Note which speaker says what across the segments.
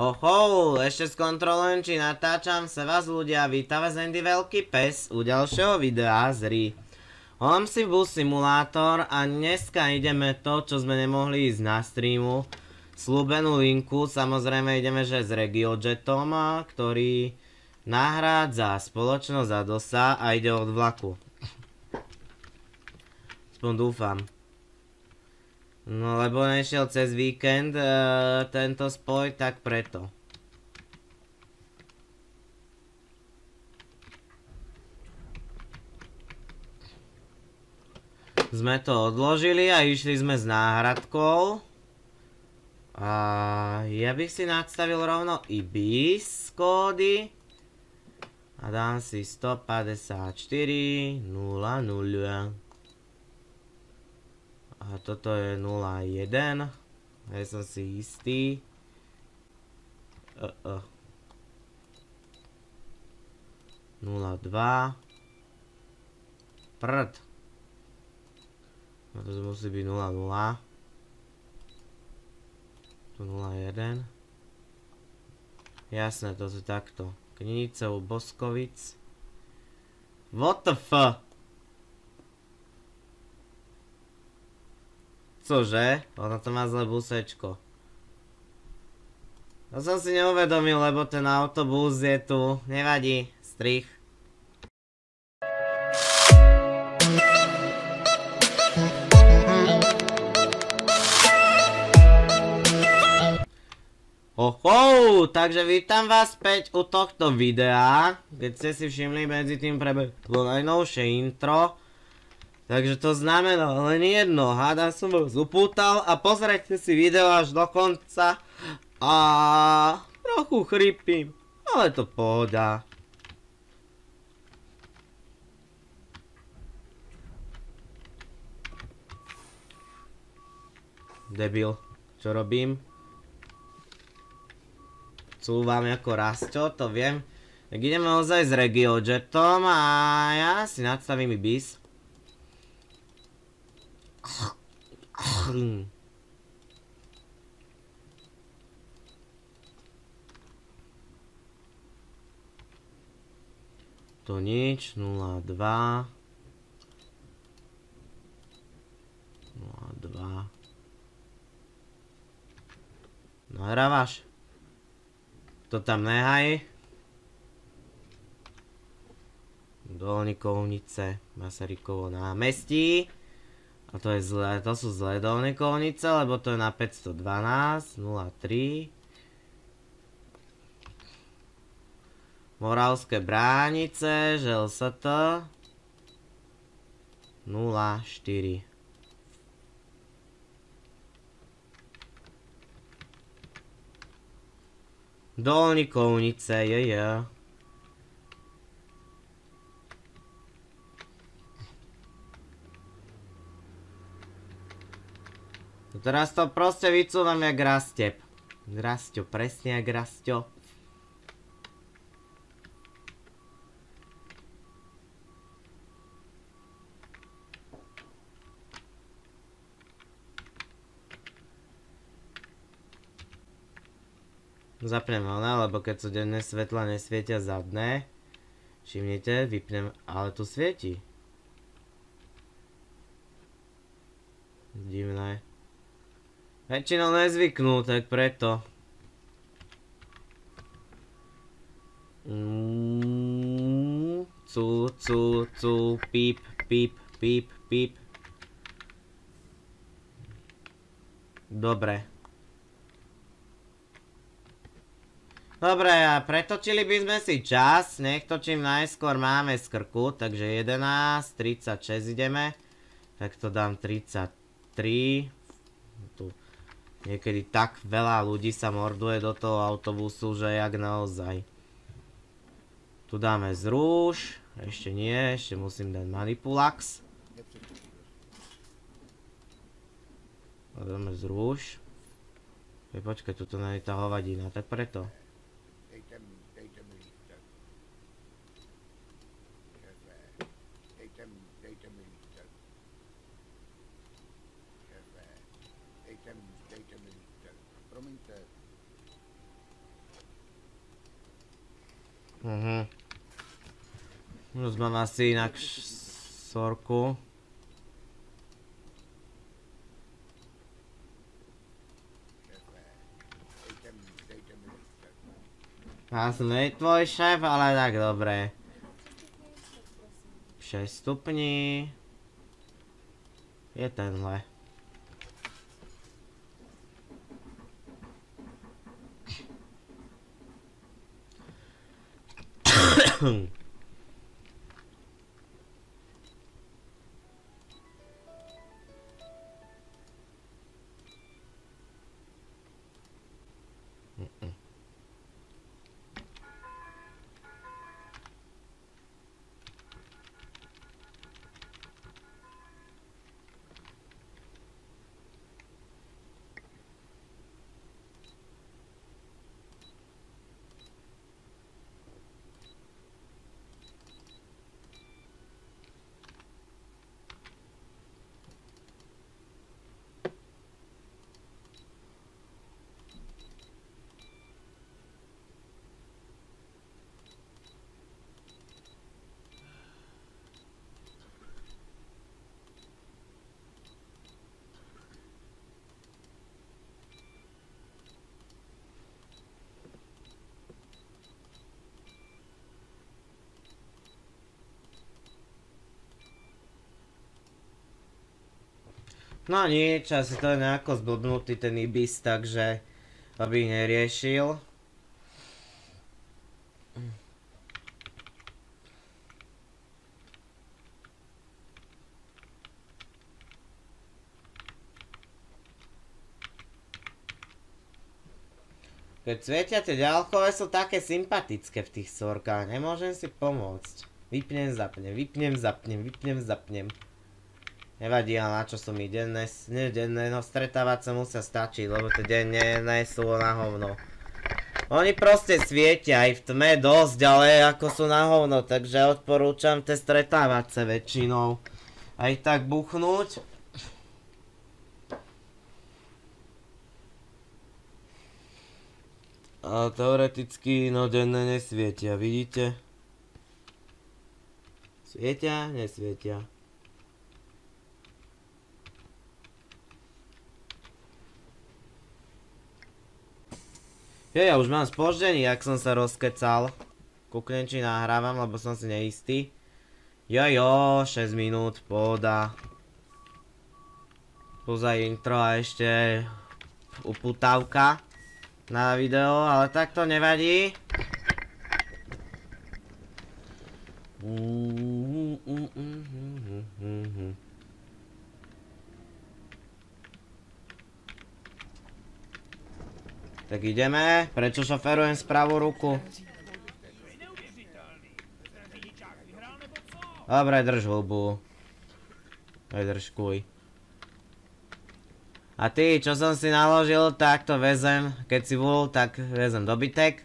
Speaker 1: Oho, ešte skontrolujem, či natáčam sa vás ľudia. Vítam vás Andy Veľký pes u ďalšieho videa z RI. Volám si Bus Simulátor a dneska ideme to, čo sme nemohli ísť na streamu. Slúbenú linku, samozrejme ideme že s Regiojetom, ktorý nahrádza spoločnosť Adosa a ide od vlaku. Aspoň dúfam. No lebo nešiel cez víkend e, tento spoj, tak preto. Sme to odložili a išli sme s náhradkou. A ja bych si nadstavil rovno IBIS kódy. A dám si 154 00. A toto je 0,1. Ja som si istý. Uh, uh. 0,2. Prd. No to musí byť 0,0. Tu 0,1. Jasné, to je takto. Kninica u Boskovic. What the fuck? Cože? Ono to má zlé busečko. To som si neuvedomil, lebo ten autobus je tu. Nevadí. Strich. Oho, takže vítam vás späť u tohto videa. Keď ste si všimli, medzi tým prebehlo najnovšie intro. Takže to znamená len jedno, hádam som vás upútal a pozrite si video až do konca a trochu chrypím, ale to pohoda. Debil, čo robím? Cúvam ako Rasto, to viem. Tak ideme ozaj s Regiojetom a ja si nadstavím bis. To nič, 0,2 0,2 Nahrávaš? To tam nehaj. Dolnikovnice, Masarykovo námestí. A to, je zlé, to sú zlé dolné kolnice, lebo to je na 512, 03. Moravské bránice, ŽLST. 04. Dolní kolnice, je, teraz to proste vycúvam jak rastep. Rastio, presne jak rastio. Zapnem ona, lebo keď sú denné svetla, nesvietia zadné. Všimnite, vypnem, ale tu svieti. Divné. Väčšinou nezvyknú, tak preto. Mm, cu, cu, cu, píp, píp, píp. Dobre. Dobre, a pretočili by sme si čas, nech točím najskôr máme z takže 11, 36 ideme. Tak to dám 33. Niekedy tak veľa ľudí sa morduje do toho autobusu, že jak naozaj. Tu dáme zrúž. Ešte nie, ešte musím dať manipulax. Dáme zrúž. Počkaj, tuto nie je tá hovadina, tak preto. Mhm. Už mám asi inak sorku. Ja som nie tvoj šéf, ale tak dobre. 6 stupní. Je tenhle. Kung. No nič, asi to je nejako zblbnutý ten Ibis, takže aby neriešil. Keď svietia tie ďalkové sú také sympatické v tých sorkách, nemôžem si pomôcť. Vypnem, zapnem, vypnem, zapnem, vypnem, zapnem. Nevadí, ale na čo sú mi denné, nie denné, no stretávať sa musia stačiť, lebo tie denné sú na hovno. Oni proste svietia aj v tme dosť, ale ako sú na hovno, takže odporúčam tie stretávať sa väčšinou. Aj tak buchnúť. A teoreticky, no denné nesvietia, vidíte? Svietia, nesvietia. Je, ja už mám spoždení, ak som sa rozkecal. Kúknem, či nahrávam, lebo som si neistý. Jo, jo, 6 minút, pohoda. Pozaj intro a ešte uputávka na video, ale tak to nevadí. Mm, mm, mm, Tak ideme. Prečo šoferujem z pravú ruku? Dobre, drž hubu. Drž kuj. A ty, čo som si naložil, tak to vezem. Keď si bol, tak vezem dobytek.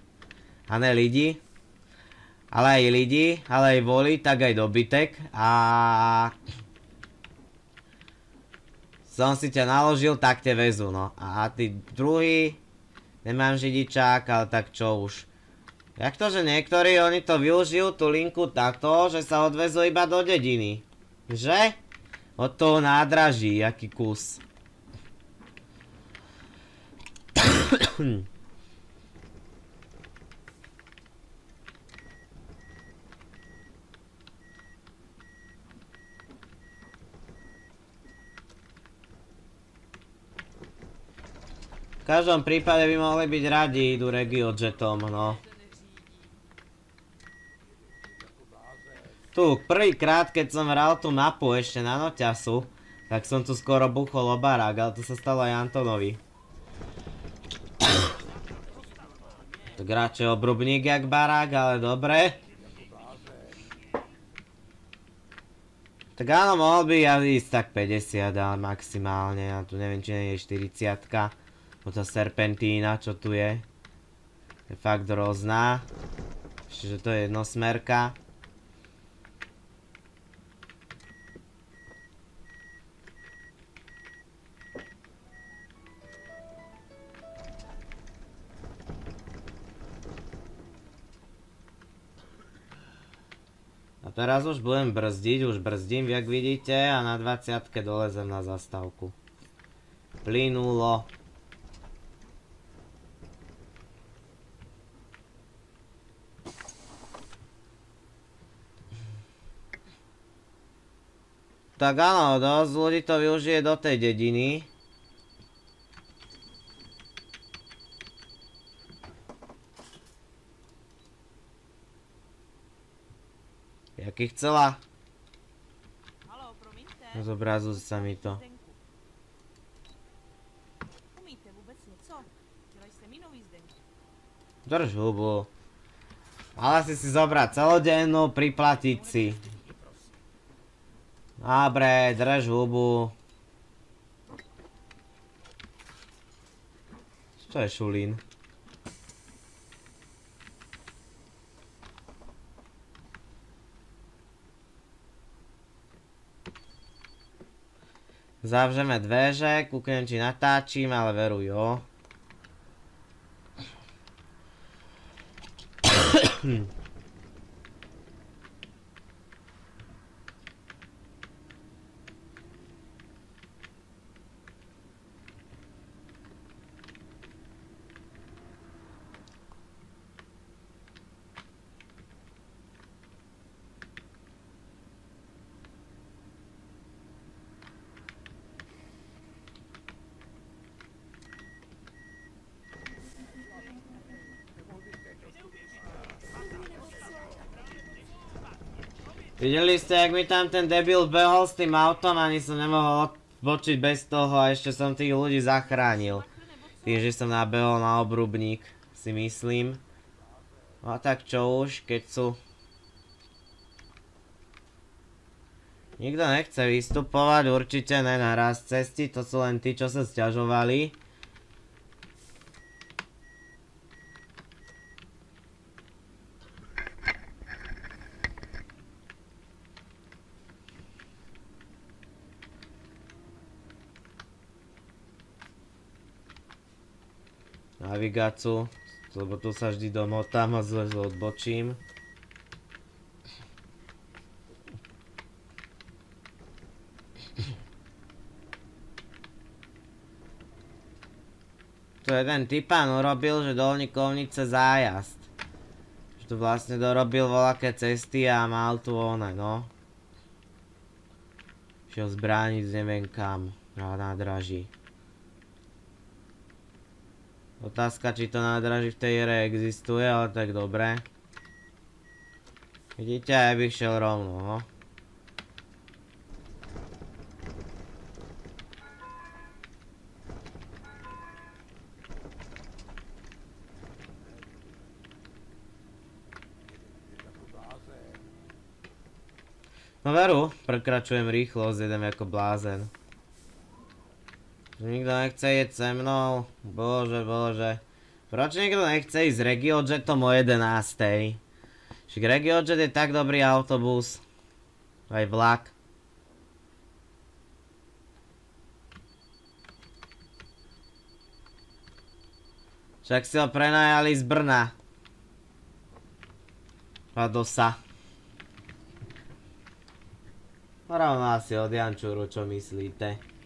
Speaker 1: A ne lidi. Ale aj lidi, ale aj voli, tak aj dobytek. A... Som si ťa naložil, tak te vezu, no. A ty druhý, Nemám židičák, ale tak čo už. Jak to, že niektorí oni to využijú tú linku takto, že sa odvezú iba do dediny. Že? Od toho nádraží, aký kus. Každom prípade by mohli byť radi, idú regiojetom, no. Tu, prvýkrát, keď som hral tú mapu ešte na noťasu, tak som tu skoro buchol o barák, ale to sa stalo aj Antonovi. Tak radšej obrubník jak barák, ale dobre. Tak áno, mohol by ja ísť tak 50, ale maximálne, ja tu neviem, či nie je 40 -ka. Tá serpentína, čo tu je, je fakt hrozná. Ešte, že to je jednosmerka. teraz už budem brzdiť, už brzdím, jak vidíte, a na 20 dolezem na zastávku. Plynulo. Tak áno, dosť ľudí to využije do tej dediny. Jaký chcela? Zobrazil sa mi to. Drž hubu. Mala si si zobrať celodennú, priplatiť si. Dobre, drž hubu. Čo je šulín? Zavřeme dveře, kúknem či natáčim, ale veru jo. Videli ste, jak mi tam ten debil behol s tým autom, ani som nemohol odbočiť bez toho a ešte som tých ľudí zachránil. Tým, že som nabehol na obrubník, si myslím. No a tak čo už, keď sú... Nikto nechce vystupovať, určite ne naraz cesti, to sú len tí, čo sa sťažovali. Navigáciu, lebo tu sa vždy domotám a zle odbočím. To jeden typán urobil, že dolní kovnice zájazd. Že tu vlastne dorobil voľaké cesty a mal tu one, no. Šiel zbrániť neviem kam, na nádraží. Otázka, či to nádraží v tej ére existuje, ale tak dobre. Vidíte, aj bych šiel rovno, no. No veru, prekračujem rýchlosť, jedem ako blázen. Nikto nechce jesť se mnou. Bože, bože. Proč nikto nechce ísť RegioJetom o 11. Však RegioJet je tak dobrý autobus. Aj vlak. Však si ho prenajali z Brna. Padosa. Rovno asi od Jančúru, čo myslíte?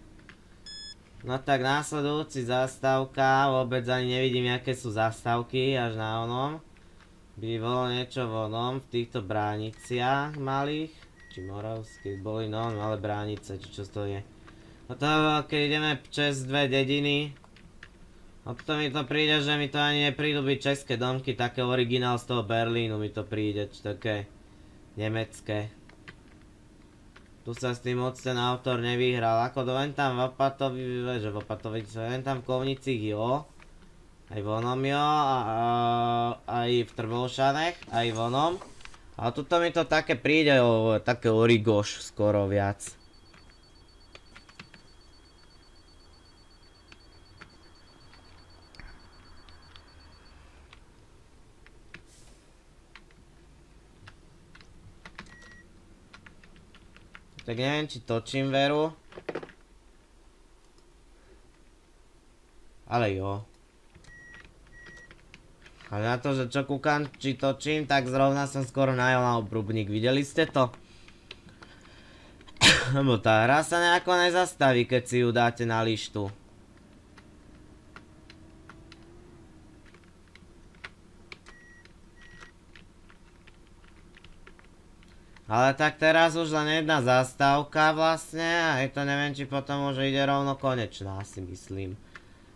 Speaker 1: No tak následujúci zastávka, vôbec ani nevidím, aké sú zastávky, až na onom. By bolo niečo v onom, v týchto brániciach malých. Či moravské, boli no, malé bránice, či čo to je. No to, keď ideme cez dve dediny, no to mi to príde, že mi to ani neprídu byť české domky, také originál z toho Berlínu mi to príde, či také nemecké. Tu sa s tým moc ten autor nevyhral, ako to len tam v Opatovi, že v Opatovi, len tam v Kovnicích jo. Aj v onom jo, a, a, aj v Trbolšanech, aj v onom. Ale tuto mi to také príde, o, také origoš skoro viac. Tak neviem, či točím veru. Ale jo. A na to, že čo kúkam, či točím, tak zrovna som skoro najel na obrubník. Videli ste to? Lebo tá hra sa nejako nezastaví, keď si ju dáte na lištu. Ale tak teraz už len jedna zastávka vlastne a je to neviem či potom už ide rovno konečná si myslím.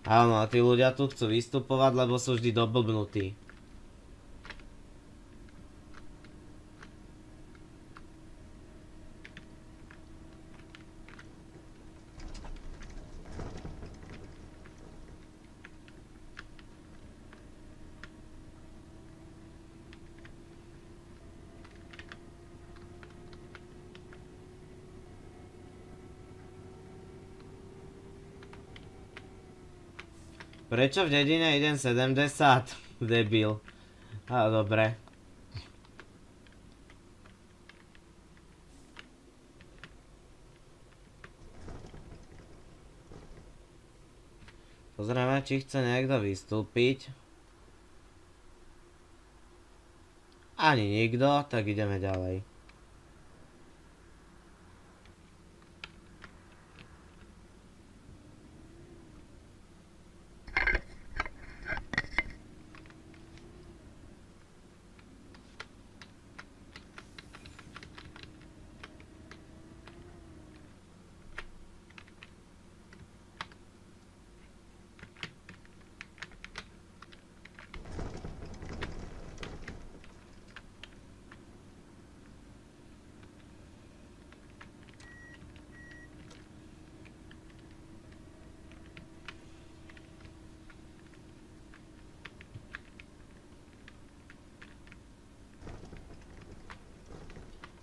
Speaker 1: Áno, a tí ľudia tu chcú vystupovať, lebo sú vždy doblbnutí. Prečo v dedine idem 70? Debil. A dobre. Pozrieme, či chce niekto vystúpiť. Ani nikto, tak ideme ďalej.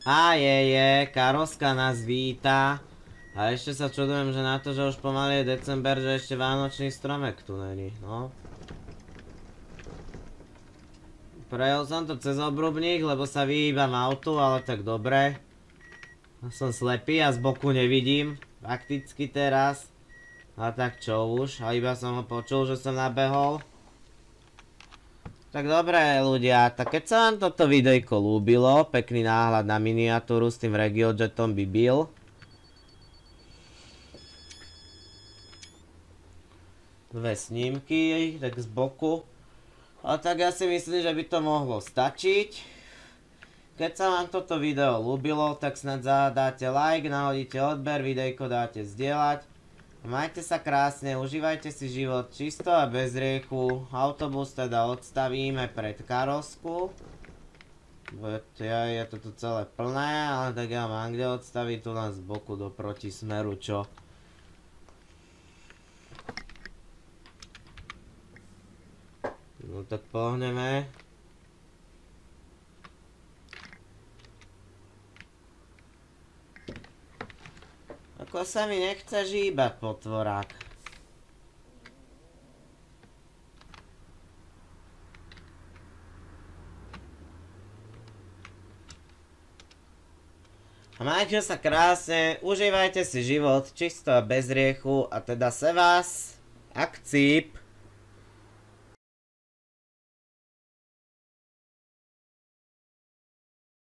Speaker 1: A je, je, Karoska nás víta. A ešte sa čudujem, že na to, že už pomaly je december, že ešte Vánočný stromek tu není, no. Prejel som to cez obrubník, lebo sa vyhýbam autu, ale tak dobre. Som slepý a z boku nevidím, fakticky teraz. A tak čo už, a iba som ho počul, že som nabehol. Tak dobre ľudia, tak keď sa vám toto videjko ľúbilo, pekný náhľad na miniatúru s tým regiojetom by byl. Dve snímky, tak z boku. A tak ja si myslím, že by to mohlo stačiť. Keď sa vám toto video ľúbilo, tak snad zadáte like, nahodíte odber, videjko dáte zdieľať. Majte sa krásne, užívajte si život čisto a bez riechu. Autobus teda odstavíme pred karosku. Ja, je to tu celé plné, ale tak ja mám kde odstaviť tu len z boku do protismeru, čo? No tak pohneme. Ako sa mi nechce žíbať, potvorák. Majte sa krásne, užívajte si život čisto a bez riechu a teda se vás, akcíp.